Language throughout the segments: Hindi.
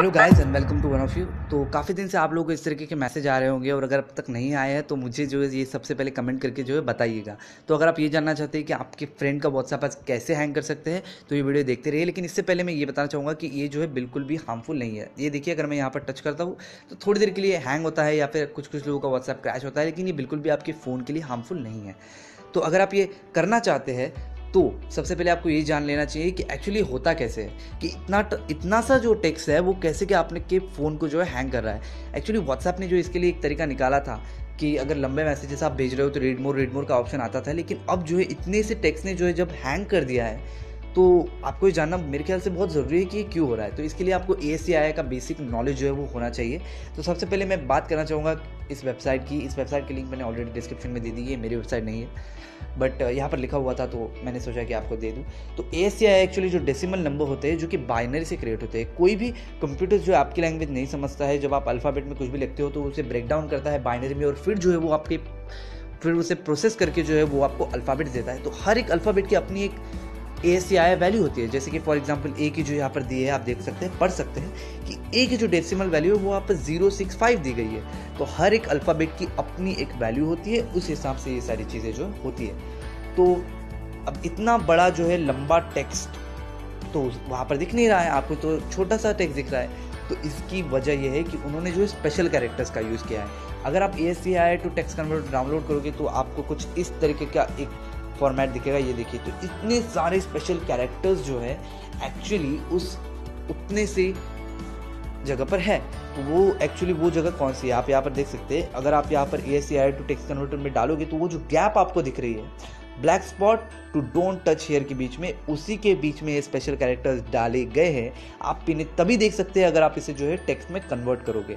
Hello guys and welcome to one of you तो काफ़ी दिन से आप लोगों को इस तरीके के मैसेज आ रहे होंगे और अगर अब तक नहीं आए हैं तो मुझे जो है ये सबसे पहले कमेंट करके जो है बताइएगा। तो अगर आप ये जानना चाहते हैं कि आपके फ्रेंड का व्हाट्सएप कैसे हैंग कर सकते हैं तो ये वीडियो देखते रहिए। लेकिन इससे पहले मैं ये बताना चाहूँगा कि ये जो है बिल्कुल भी हार्मफुल नहीं है। ये देखिए, अगर मैं यहाँ पर टच करता हूँ तो थोड़ी देर के लिए हैंग होता है या फिर कुछ कुछ लोगों का व्हाट्सएप क्रैश होता है, लेकिन ये बिल्कुल भी आपके फ़ोन के लिए हार्मफुल नहीं है। तो अगर आप ये करना चाहते हैं तो सबसे पहले आपको ये जान लेना चाहिए कि एक्चुअली होता कैसे है, कि इतना इतना सा जो टेक्स्ट है, वो कैसे कि आपने के फ़ोन को जो है हैंग कर रहा है। एक्चुअली व्हाट्सएप ने जो इसके लिए एक तरीका निकाला था कि अगर लंबे मैसेजेस आप भेज रहे हो तो रीड मोर रीड मोर का ऑप्शन आता था, लेकिन अब जो है इतने से टेक्स्ट ने जो है जब हैंग कर दिया है तो आपको ये जानना मेरे ख्याल से बहुत ज़रूरी है कि ये क्यों हो रहा है। तो इसके लिए आपको एसीआई का बेसिक नॉलेज जो है वो होना चाहिए। तो सबसे पहले मैं बात करना चाहूँगा इस वेबसाइट की, इस वेबसाइट की लिंक मैंने ऑलरेडी डिस्क्रिप्शन में दे दी है मेरी वेबसाइट नहीं है। बट यहाँ पर लिखा हुआ था तो मैंने सोचा कि आपको दे दूँ। तो ए एक्चुअली जो डेसिमल नंबर होते हैं, जो कि बाइनरी से क्रिएट होते हैं, कोई भी कंप्यूटर जो आपकी लैंग्वेज नहीं समझता है, जब आप अल्फ़ाबेट में कुछ भी लिखते हो तो उसे ब्रेक डाउन करता है बाइनरी में, और फिर जो है वो आपके, फिर उसे प्रोसेस करके जो है वो आपको अल्फ़ाबेट देता है। तो हर एक अल्फ़ाबेट की अपनी एक ए सी आई वैल्यू होती है। जैसे कि फॉर एग्ज़ाम्पल ए की जो यहाँ पर दी है, आप देख सकते हैं, पढ़ सकते हैं कि ए की जो डेसिमल वैल्यू है, वो आप ज़ीरो सिक्स फाइव दी गई है। तो हर एक अल्फ़ाबेट की अपनी एक वैल्यू होती है, उस हिसाब से ये सारी चीज़ें जो होती है। तो अब इतना बड़ा जो है लंबा टेक्स्ट तो वहाँ पर दिख नहीं रहा है, आपको तो छोटा सा टेक्स्ट दिख रहा है। तो इसकी वजह यह है कि उन्होंने जो स्पेशल कैरेक्टर्स का यूज़ किया है। अगर आप A S C I to text convert download करोगे तो आपको कुछ इस तरीके का एक फॉर्मेट दिखेगा, ये देखिए। तो इतने सारे स्पेशल कैरेक्टर्स जो है एक्चुअली उस उतने से जगह पर है। तो वो एक्चुअली वो जगह कौन सी है? आप यहाँ पर देख सकते हैं। अगर आप यहाँ पर A S to text converter में डालोगे तो वो जो गैप आपको दिख रही है black spot to don't touch hair के बीच में, उसी के बीच में ये स्पेशल कैरेक्टर्स डाले गए हैं। आप इन्हें तभी देख सकते हैं अगर आप इसे जो है टेक्स्ट में कन्वर्ट करोगे।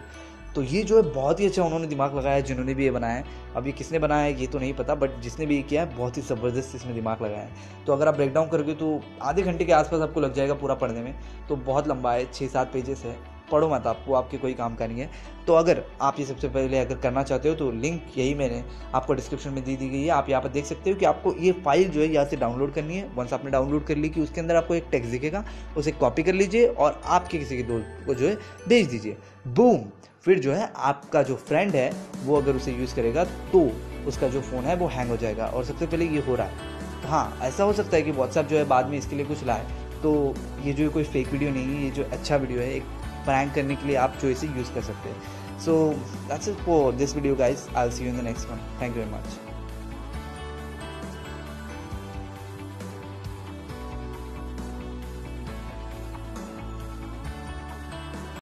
तो ये जो है बहुत ही अच्छा उन्होंने दिमाग लगाया है, जिन्होंने भी ये बनाया है। अब ये किसने बनाया है, ये तो नहीं पता बट जिसने भी ये किया है, बहुत ही ज़बरदस्त इसमें दिमाग लगाया है। तो अगर आप ब्रेकडाउन करोगे तो आधे घंटे के आसपास आपको लग जाएगा पूरा पढ़ने में। तो बहुत लंबा है छः सात पेजेस है। पढ़ो मत आपको आपके कोई काम का नहीं है। तो अगर आप ये सबसे पहले अगर करना चाहते हो तो लिंक यही मैंने आपको डिस्क्रिप्शन में दी दी गई है। आप यहाँ पर देख सकते हो कि आपको ये फ़ाइल जो है यहाँ से डाउनलोड करनी है। वंस आपने डाउनलोड कर ली कि उसके अंदर आपको एक टेक्स्ट दिखेगा, उसे कॉपी कर लीजिए और आपके किसी के दोस्त को जो है भेज दीजिए। बूम फिर जो है आपका जो फ्रेंड है, वो अगर उसे यूज़ करेगा तो उसका जो फ़ोन है वो हैंग हो जाएगा। और सबसे पहले ये हो रहा है। तो हाँ ऐसा हो सकता है कि व्हाट्सएप जो है बाद में इसके लिए कुछ लाए। तो ये जो कोई फेक वीडियो नहीं है, ये जो अच्छा वीडियो है, एक प्रैंक करने के लिए आप जो इसे यूज़ कर सकते हैं। So that's it for this video guys I see you in the next one thank you very much